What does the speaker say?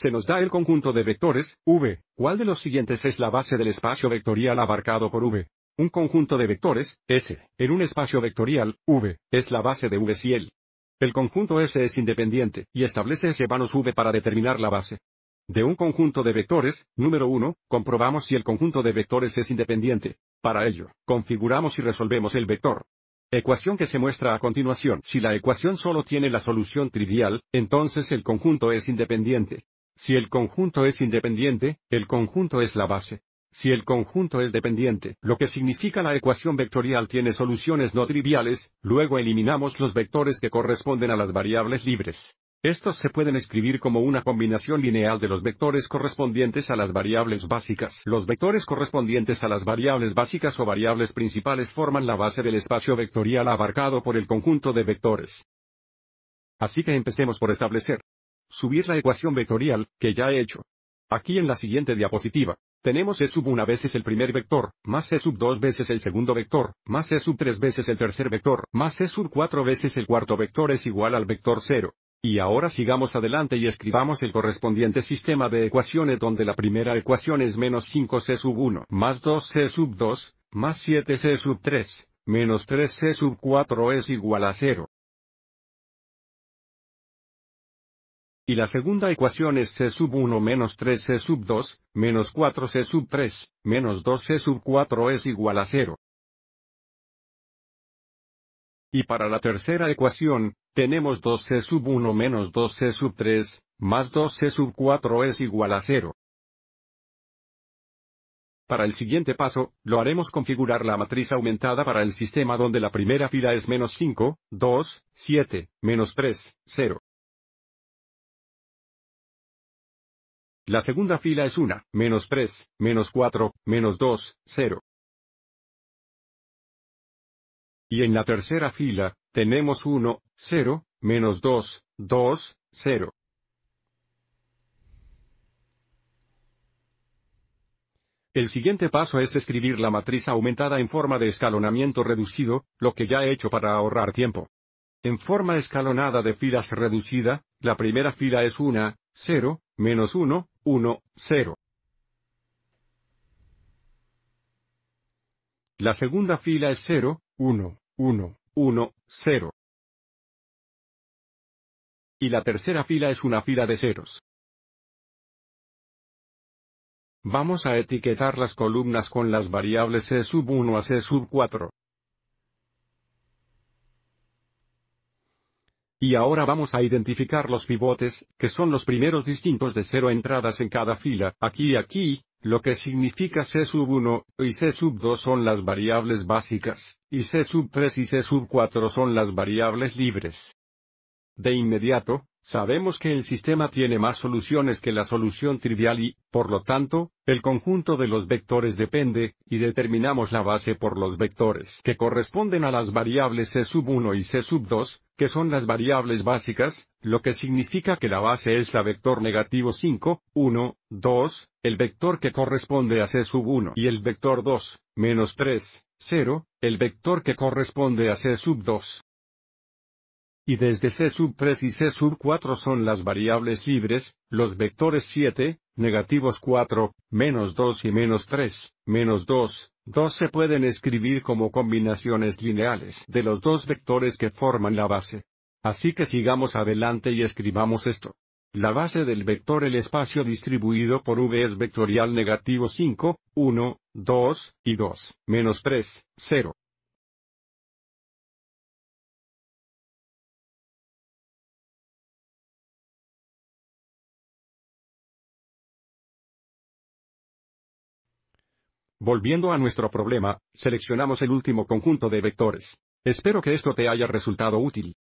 se nos da el conjunto de vectores, V. ¿Cuál de los siguientes es la base del espacio vectorial abarcado por V? Un conjunto de vectores, S, en un espacio vectorial, V, es la base de V si el. El conjunto S es independiente, y establece S vanos V para determinar la base. De un conjunto de vectores, número 1, comprobamos si el conjunto de vectores es independiente. Para ello, configuramos y resolvemos el vector. Ecuación que se muestra a continuación. Si la ecuación solo tiene la solución trivial, entonces el conjunto es independiente. Si el conjunto es independiente, el conjunto es la base. Si el conjunto es dependiente, lo que significa la ecuación vectorial tiene soluciones no triviales, luego eliminamos los vectores que corresponden a las variables libres. Estos se pueden escribir como una combinación lineal de los vectores correspondientes a las variables básicas. Los vectores correspondientes a las variables básicas o variables principales forman la base del espacio vectorial abarcado por el conjunto de vectores. Así que empecemos por establecer. Subir la ecuación vectorial, que ya he hecho. Aquí en la siguiente diapositiva. Tenemos E sub una veces el primer vector, más E sub dos veces el segundo vector, más E sub tres veces el tercer vector, más E sub cuatro veces el cuarto vector es igual al vector cero. Y ahora sigamos adelante y escribamos el correspondiente sistema de ecuaciones donde la primera ecuación es menos 5c sub 1, más 2c sub 2, más 7c sub 3, menos 3c sub 4 es igual a 0. Y la segunda ecuación es c sub 1 menos 3c sub 2, menos 4c sub 3, menos 2c sub 4 es igual a 0. Y para la tercera ecuación, tenemos 2c sub 1 menos 2c sub 3, más 2c sub 4 es igual a 0. Para el siguiente paso, lo haremos configurar la matriz aumentada para el sistema donde la primera fila es menos 5, 2, 7, menos 3, 0. La segunda fila es 1, menos 3, menos 4, menos 2, 0. Y en la tercera fila, tenemos 1, 0, menos 2, 2, 0. El siguiente paso es escribir la matriz aumentada en forma de escalonamiento reducido, lo que ya he hecho para ahorrar tiempo. En forma escalonada de filas reducida, la primera fila es 1, 0, menos 1, 1, 0. La segunda fila es 0, 1, 1, 1, 0. Y la tercera fila es una fila de ceros. Vamos a etiquetar las columnas con las variables C1 a C4. Y ahora vamos a identificar los pivotes, que son los primeros distintos de cero entradas en cada fila, aquí y aquí, lo que significa C sub 1 y C sub 2 son las variables básicas, y C sub 3 y C sub 4 son las variables libres. De inmediato, Sabemos que el sistema tiene más soluciones que la solución trivial y, por lo tanto, el conjunto de los vectores depende, y determinamos la base por los vectores que corresponden a las variables C sub 1 y C sub 2, que son las variables básicas, lo que significa que la base es la vector negativo 5, 1, 2, el vector que corresponde a C sub 1 y el vector 2, menos 3, 0, el vector que corresponde a C sub 2 y desde C sub 3 y C sub 4 son las variables libres, los vectores 7, negativos 4, menos 2 y menos 3, menos 2, 2 se pueden escribir como combinaciones lineales de los dos vectores que forman la base. Así que sigamos adelante y escribamos esto. La base del vector el espacio distribuido por V es vectorial negativo 5, 1, 2, y 2, menos 3, 0. Volviendo a nuestro problema, seleccionamos el último conjunto de vectores. Espero que esto te haya resultado útil.